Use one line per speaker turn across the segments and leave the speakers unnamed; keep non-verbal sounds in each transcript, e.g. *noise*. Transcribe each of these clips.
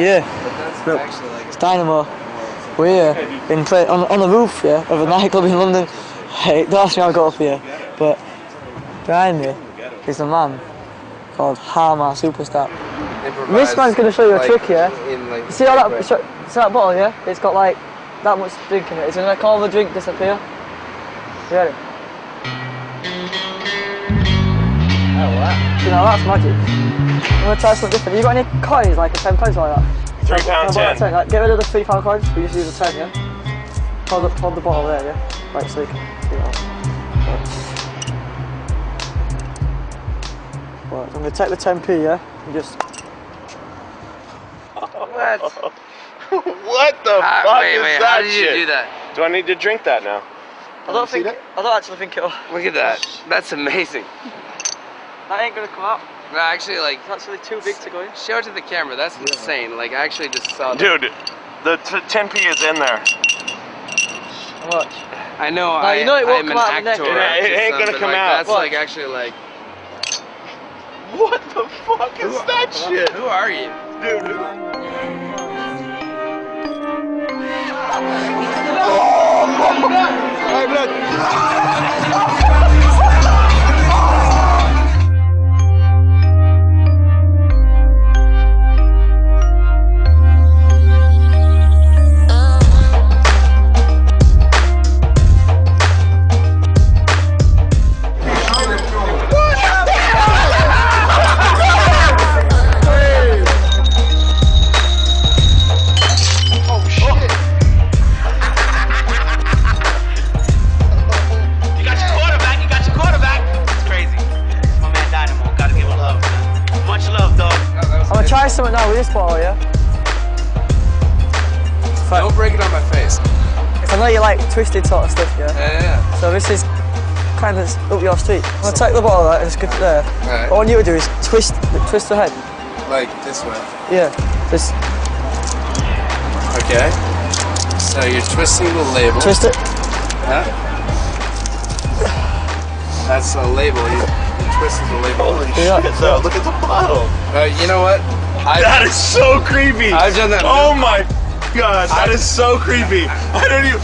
Yeah.
But that's
Look.
actually like
It's Dynamo. We're here in play on, on the roof, yeah, of a nightclub in London. Hey, don't ask me how I got up here, but behind me is a man called Harma Superstar. This man's gonna show you a
like,
trick, yeah?
In like
See all that? See that bottle, yeah? It's got like that much drink in it. It's gonna make all the drink disappear. You ready? Know that's magic. I'm gonna try something different. You got any coins like a ten pounds like that?
Three
How
pound
about
ten.
Like, get rid of the three pound coins. We just use a ten, yeah. Hold the, hold the bottle there, yeah. Right, so you can. You know. Right. Right, I'm gonna take the ten p, yeah, and just. *laughs*
What? *laughs*
what the
Ah,
fuck
wait,
is
wait.
that
How did you
shit?
do that?
Do I need to drink that now?
I don't think. I don't actually think it'll.
Look at that. *laughs* That's amazing.
That ain't gonna come out.
No, actually, like,
It's actually too big to go in.
show it to the camera. That's insane. Like, I actually just saw that.
Dude, the t- 10p is in there.
Watch.
I know.
No,
I,
you know it won't
I'm
come
an
out of the
actor.
It- it ain't gonna come
like,
out.
That's
Watch.
like actually like.
What the fuck is that shit?
Who are you?
Dude.
You
try something now with this bottle, yeah.
Don't break it on my face.
I know you like twisted sort of stuff, yeah.
Yeah, yeah.
So this is kind of up your street. I'm gonna take the bottle out and just get it there.
Alright.
What I you to do is twist, twist the head.
Like this way.
Yeah. Just
Okay. So you're twisting the label.
twist it.
Huh? That's a label. You, you twisted the label.
Holy
Yeah.
shit, though. Look at the bottle.
Uh, you know what? I,
That is so creepy.
I've done that.
Oh my god, that is so creepy. I don't even.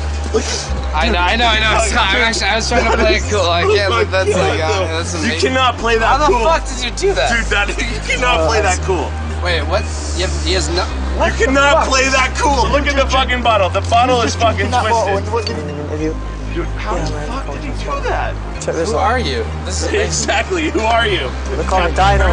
I know, I know, I know. So, I'm actually, I was trying to play it cool. I can't, but that's like, uh, that's
You cannot play that cool
How the
cool.
fuck did you do that?
Dude, that you *laughs* cannot play that cool.
Wait, what? You have, he has no.
You cannot play that cool. Look at the fucking bottle. The bottle is fucking twisted.
What did you do in the?
Dude, how the fuck did he do that?
Who are you? This is amazing.
Exactly. Who are you?
They call me Dino.